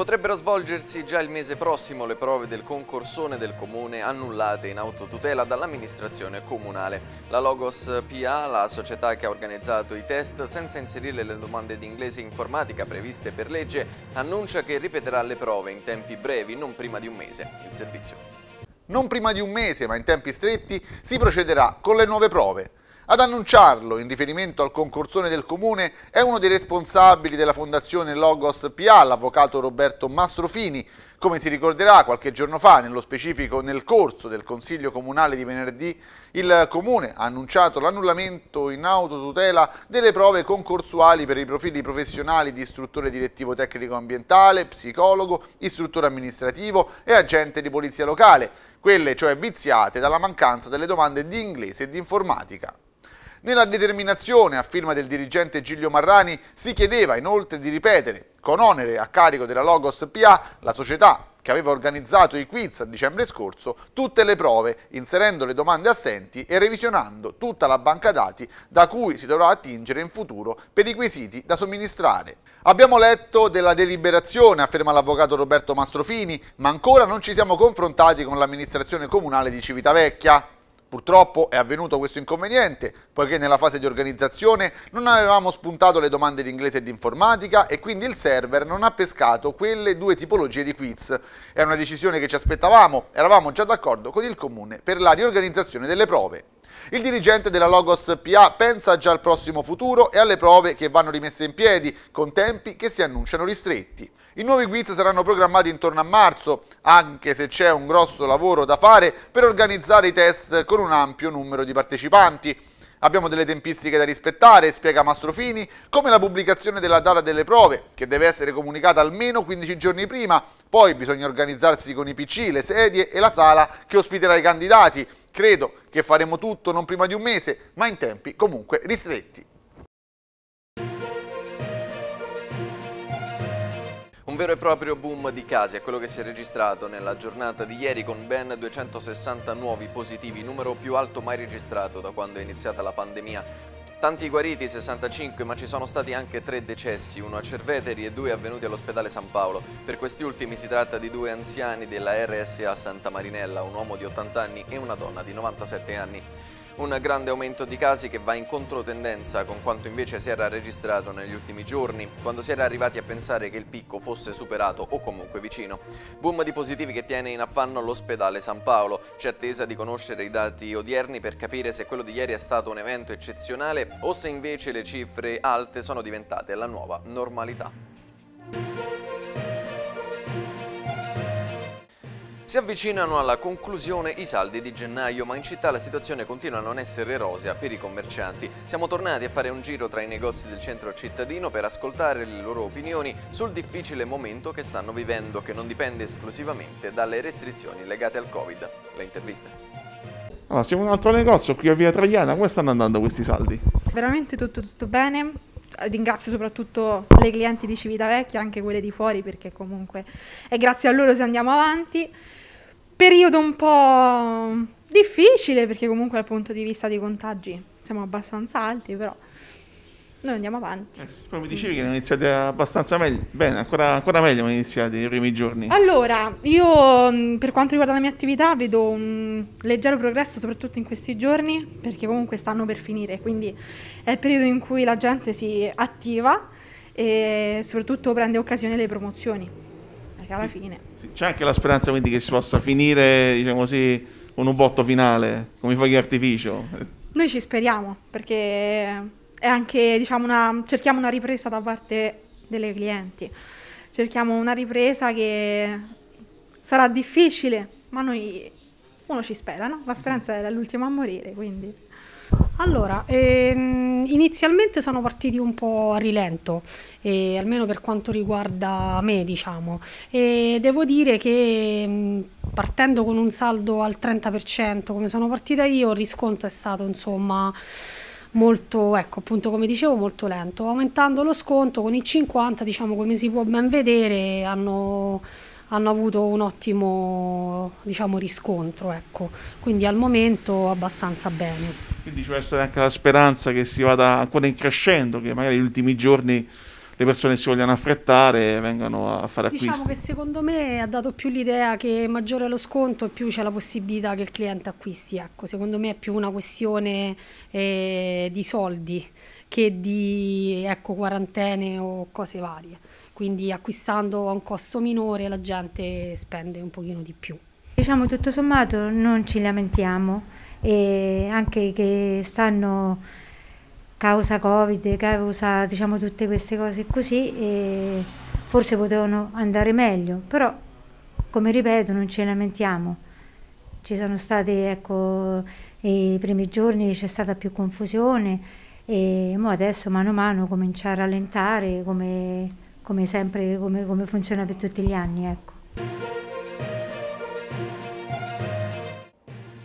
Potrebbero svolgersi già il mese prossimo le prove del concorsone del comune annullate in autotutela dall'amministrazione comunale. La Logos PA, la società che ha organizzato i test senza inserire le domande di inglese informatica previste per legge, annuncia che ripeterà le prove in tempi brevi, non prima di un mese. Il servizio. Non prima di un mese, ma in tempi stretti, si procederà con le nuove prove. Ad annunciarlo, in riferimento al concorsone del Comune, è uno dei responsabili della Fondazione Logos PA, l'avvocato Roberto Mastrofini. Come si ricorderà, qualche giorno fa, nello specifico nel corso del Consiglio Comunale di venerdì, il Comune ha annunciato l'annullamento in autotutela delle prove concorsuali per i profili professionali di istruttore direttivo tecnico ambientale, psicologo, istruttore amministrativo e agente di polizia locale, quelle cioè viziate dalla mancanza delle domande di inglese e di informatica. Nella determinazione a firma del dirigente Giglio Marrani si chiedeva inoltre di ripetere, con onere a carico della Logos PA, la società che aveva organizzato i quiz a dicembre scorso, tutte le prove, inserendo le domande assenti e revisionando tutta la banca dati da cui si dovrà attingere in futuro per i quesiti da somministrare. Abbiamo letto della deliberazione, afferma l'avvocato Roberto Mastrofini, ma ancora non ci siamo confrontati con l'amministrazione comunale di Civitavecchia. Purtroppo è avvenuto questo inconveniente, poiché nella fase di organizzazione non avevamo spuntato le domande di inglese e di informatica e quindi il server non ha pescato quelle due tipologie di quiz. È una decisione che ci aspettavamo, eravamo già d'accordo con il Comune per la riorganizzazione delle prove. Il dirigente della Logos PA pensa già al prossimo futuro e alle prove che vanno rimesse in piedi, con tempi che si annunciano ristretti. I nuovi quiz saranno programmati intorno a marzo, anche se c'è un grosso lavoro da fare per organizzare i test con un ampio numero di partecipanti. Abbiamo delle tempistiche da rispettare, spiega Mastrofini, come la pubblicazione della data delle prove, che deve essere comunicata almeno 15 giorni prima, poi bisogna organizzarsi con i PC, le sedie e la sala che ospiterà i candidati. Credo che faremo tutto non prima di un mese, ma in tempi comunque ristretti. Vero e proprio boom di casi è quello che si è registrato nella giornata di ieri con ben 260 nuovi positivi, numero più alto mai registrato da quando è iniziata la pandemia. Tanti guariti, 65, ma ci sono stati anche tre decessi, uno a Cerveteri e due avvenuti all'ospedale San Paolo. Per questi ultimi si tratta di due anziani della RSA Santa Marinella, un uomo di 80 anni e una donna di 97 anni. Un grande aumento di casi che va in controtendenza con quanto invece si era registrato negli ultimi giorni, quando si era arrivati a pensare che il picco fosse superato o comunque vicino. Boom di positivi che tiene in affanno l'ospedale San Paolo. C'è attesa di conoscere i dati odierni per capire se quello di ieri è stato un evento eccezionale o se invece le cifre alte sono diventate la nuova normalità. Si avvicinano alla conclusione i saldi di gennaio, ma in città la situazione continua a non essere rosea per i commercianti. Siamo tornati a fare un giro tra i negozi del centro cittadino per ascoltare le loro opinioni sul difficile momento che stanno vivendo, che non dipende esclusivamente dalle restrizioni legate al Covid. Le interviste. Allora, siamo in un altro negozio qui a Via Traiana, come stanno andando questi saldi? Veramente tutto, tutto bene, ringrazio soprattutto le clienti di Civitavecchia, anche quelle di fuori, perché comunque è grazie a loro se andiamo avanti periodo un po' difficile perché comunque dal punto di vista dei contagi siamo abbastanza alti, però noi andiamo avanti. Eh, mi dicevi che iniziate abbastanza meglio, bene, ancora, ancora meglio mi iniziate i primi giorni. Allora, io per quanto riguarda la mia attività vedo un leggero progresso soprattutto in questi giorni perché comunque stanno per finire, quindi è il periodo in cui la gente si attiva e soprattutto prende occasione le promozioni, perché alla fine c'è anche la speranza quindi che si possa finire, diciamo così, con un botto finale, come i fuochi artificio? Noi ci speriamo, perché è anche, diciamo, una, cerchiamo una ripresa da parte delle clienti. Cerchiamo una ripresa che sarà difficile, ma noi uno ci spera, no? La speranza è l'ultima a morire, quindi allora, ehm, inizialmente sono partiti un po' a rilento, eh, almeno per quanto riguarda me, diciamo. E devo dire che mh, partendo con un saldo al 30%, come sono partita io, il risconto è stato insomma molto, ecco appunto come dicevo, molto lento. Aumentando lo sconto con i 50, diciamo come si può ben vedere, hanno hanno avuto un ottimo diciamo, riscontro, ecco. quindi al momento abbastanza bene. Quindi ci può essere anche la speranza che si vada ancora in crescendo, che magari negli ultimi giorni le persone si vogliano affrettare e vengano a fare acquisti. Diciamo che secondo me ha dato più l'idea che maggiore è lo sconto più c'è la possibilità che il cliente acquisti. Ecco, secondo me è più una questione eh, di soldi che di ecco, quarantene o cose varie. Quindi acquistando a un costo minore la gente spende un pochino di più. Diciamo tutto sommato non ci lamentiamo e anche che stanno causa Covid, causa diciamo tutte queste cose così e forse potevano andare meglio, però come ripeto non ci lamentiamo. Ci sono stati ecco i primi giorni c'è stata più confusione e adesso mano a mano comincia a rallentare come, come sempre, come, come funziona per tutti gli anni. Ecco.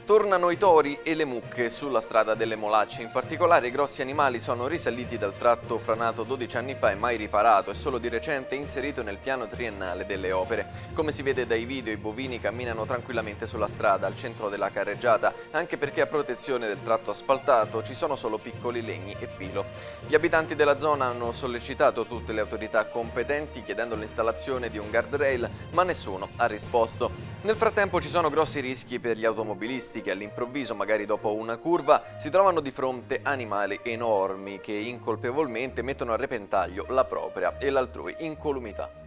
Tornano i tori e le mucche sulla strada delle Molacce, in particolare i grossi animali sono risaliti dal tratto franato 12 anni fa e mai riparato e solo di recente inserito nel piano triennale delle opere. Come si vede dai video i bovini camminano tranquillamente sulla strada al centro della carreggiata, anche perché a protezione del tratto asfaltato ci sono solo piccoli legni e filo. Gli abitanti della zona hanno sollecitato tutte le autorità competenti chiedendo l'installazione di un guardrail, ma nessuno ha risposto. Nel frattempo ci sono grossi rischi per gli automobilisti che all'improvviso, magari dopo una curva, si trovano di fronte animali enormi che incolpevolmente mettono a repentaglio la propria e l'altrui incolumità.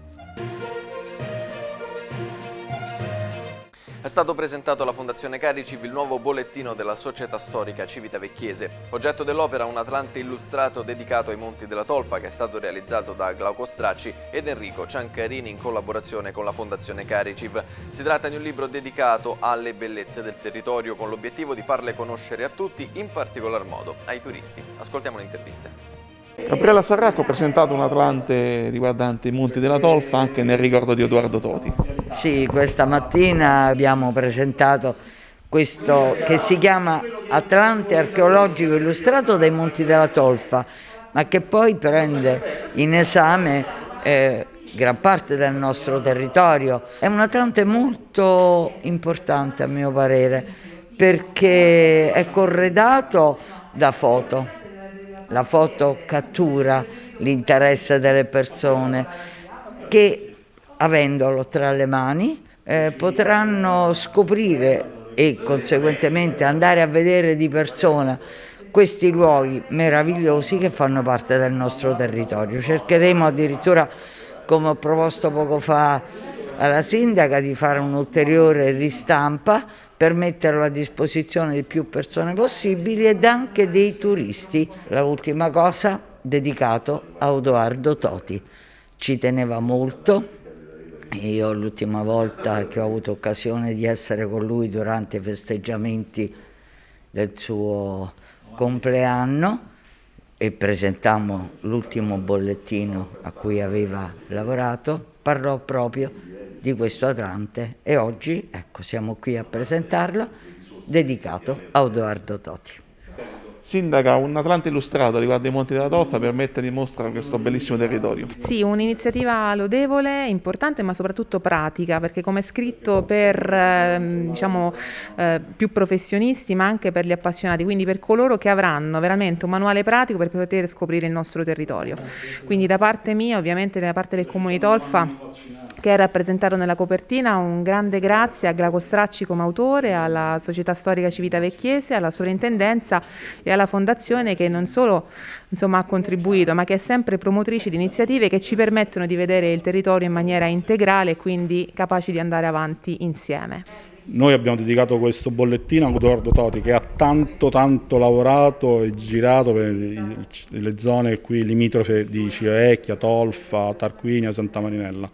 È stato presentato alla Fondazione Cariciv il nuovo bollettino della Società Storica Civitavecchiese, oggetto dell'opera un Atlante illustrato dedicato ai Monti della Tolfa che è stato realizzato da Glauco Stracci ed Enrico Ciancarini in collaborazione con la Fondazione Cariciv. Si tratta di un libro dedicato alle bellezze del territorio con l'obiettivo di farle conoscere a tutti, in particolar modo ai turisti. Ascoltiamo le interviste. Gabriella Sarracco ha presentato un Atlante riguardante i Monti della Tolfa anche nel ricordo di Edoardo Toti. Sì, questa mattina abbiamo presentato questo che si chiama Atlante archeologico illustrato dai Monti della Tolfa, ma che poi prende in esame eh, gran parte del nostro territorio. È un Atlante molto importante a mio parere perché è corredato da foto la foto cattura l'interesse delle persone che avendolo tra le mani eh, potranno scoprire e conseguentemente andare a vedere di persona questi luoghi meravigliosi che fanno parte del nostro territorio. Cercheremo addirittura, come ho proposto poco fa alla sindaca, di fare un'ulteriore ristampa per metterlo a disposizione di più persone possibili ed anche dei turisti. L'ultima cosa dedicato a Odoardo Toti. Ci teneva molto. Io l'ultima volta che ho avuto occasione di essere con lui durante i festeggiamenti del suo compleanno e presentammo l'ultimo bollettino a cui aveva lavorato, parlò proprio di questo Atlante e oggi ecco, siamo qui a presentarlo dedicato a Edoardo Toti. Sindaca, un Atlante illustrato riguardo i Monti della Tolfa per mettere in mostra questo bellissimo territorio. Sì, un'iniziativa lodevole, importante ma soprattutto pratica perché come è scritto per ehm, diciamo, eh, più professionisti ma anche per gli appassionati, quindi per coloro che avranno veramente un manuale pratico per poter scoprire il nostro territorio. Quindi da parte mia, ovviamente da parte del Comune di Tolfa, che è rappresentato nella copertina. Un grande grazie a Glaco Stracci come autore, alla Società Storica Civitavecchiese, alla Sovrintendenza e alla Fondazione che non solo insomma, ha contribuito, ma che è sempre promotrice di iniziative che ci permettono di vedere il territorio in maniera integrale e quindi capaci di andare avanti insieme. Noi abbiamo dedicato questo bollettino a Edoardo Toti che ha tanto tanto lavorato e girato per le zone qui limitrofe di Civecchia, Tolfa, Tarquinia, Santa Marinella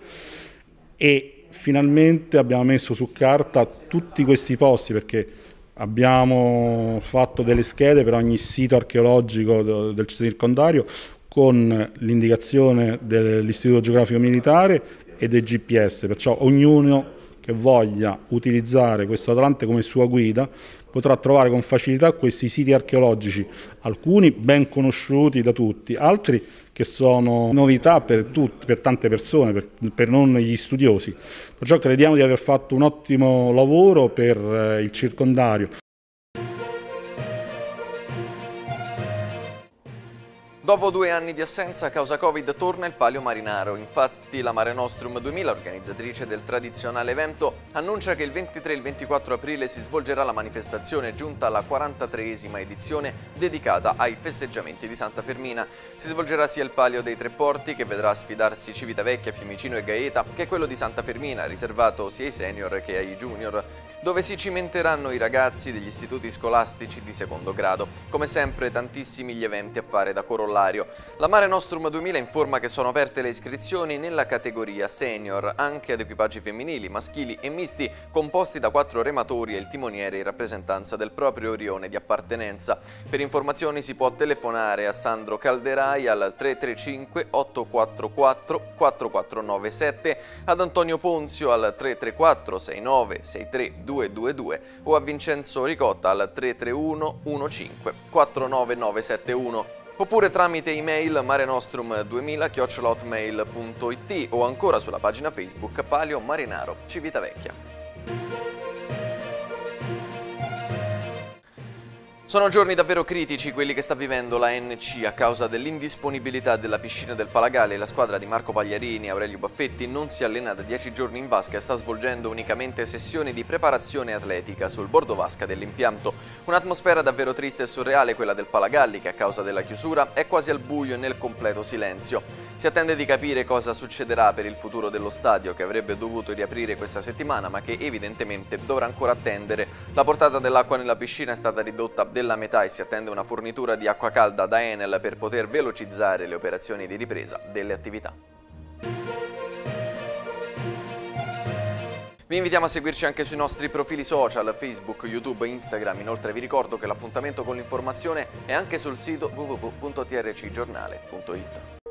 e finalmente abbiamo messo su carta tutti questi posti perché abbiamo fatto delle schede per ogni sito archeologico del circondario con l'indicazione dell'Istituto Geografico Militare e del GPS, perciò ognuno che voglia utilizzare questo Atlante come sua guida potrà trovare con facilità questi siti archeologici, alcuni ben conosciuti da tutti, altri che sono novità per, tutti, per tante persone, per, per, non gli studiosi. Perciò crediamo di aver fatto un ottimo lavoro per eh, il circondario. Dopo due anni di assenza a causa Covid torna il Palio Marinaro. Infatti la Mare Nostrum 2000, organizzatrice del tradizionale evento, annuncia che il 23 e il 24 aprile si svolgerà la manifestazione giunta alla 43esima edizione dedicata ai festeggiamenti di Santa Fermina. Si svolgerà sia il Palio dei Tre Porti, che vedrà sfidarsi Civitavecchia, Fiumicino e Gaeta, che quello di Santa Fermina, riservato sia ai senior che ai junior, dove si cimenteranno i ragazzi degli istituti scolastici di secondo grado. Come sempre tantissimi gli eventi a fare da corollario corollario. La Mare Nostrum 2000 informa che sono aperte le iscrizioni nella categoria senior anche ad equipaggi femminili, maschili e misti composti da quattro rematori e il timoniere in rappresentanza del proprio rione di appartenenza. Per informazioni si può telefonare a Sandro Calderai al 335 844 4497, ad Antonio Ponzio al 334 69 63 222 o a Vincenzo Ricotta al 331 15 49971 oppure tramite email marenostrum2000-hotmail.it o ancora sulla pagina Facebook Palio Marinaro Civitavecchia. Sono giorni davvero critici quelli che sta vivendo la NC a causa dell'indisponibilità della piscina del Palagale. La squadra di Marco Pagliarini e Aurelio Baffetti non si allena da dieci giorni in vasca e sta svolgendo unicamente sessioni di preparazione atletica sul bordo vasca dell'impianto. Un'atmosfera davvero triste e surreale quella del Palagalli che a causa della chiusura è quasi al buio e nel completo silenzio. Si attende di capire cosa succederà per il futuro dello stadio che avrebbe dovuto riaprire questa settimana ma che evidentemente dovrà ancora attendere. La portata dell'acqua nella piscina è stata ridotta del della metà e si attende una fornitura di acqua calda da Enel per poter velocizzare le operazioni di ripresa delle attività. Vi invitiamo a seguirci anche sui nostri profili social, Facebook, YouTube e Instagram. Inoltre vi ricordo che l'appuntamento con l'informazione è anche sul sito www.trcgiornale.it.